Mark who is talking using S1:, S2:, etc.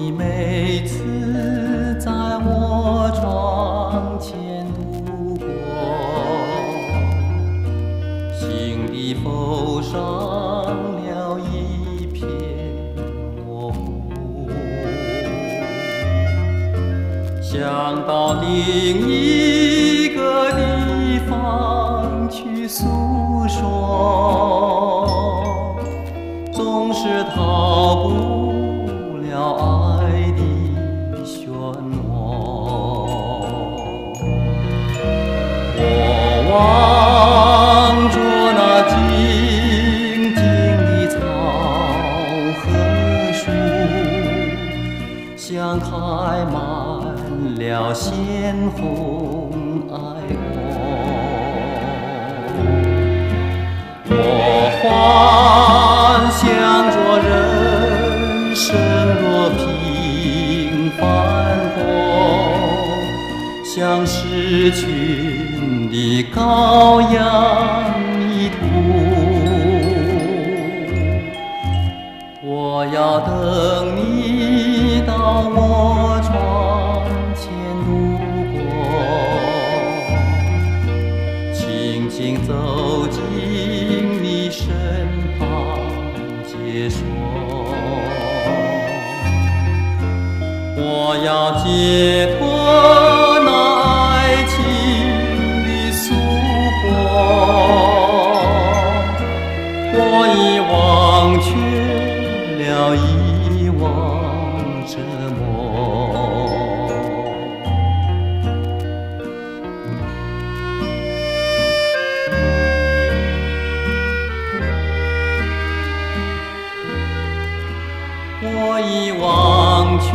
S1: 你每次在我窗前度过，心底浮上了一片模糊，想到另一个地方去诉说，总是逃不。开满了鲜红爱红。我幻想着人生若平凡过，像失去的羔羊迷途。我要等要解脱那爱情的束缚，我已忘却了遗忘折磨。我已忘却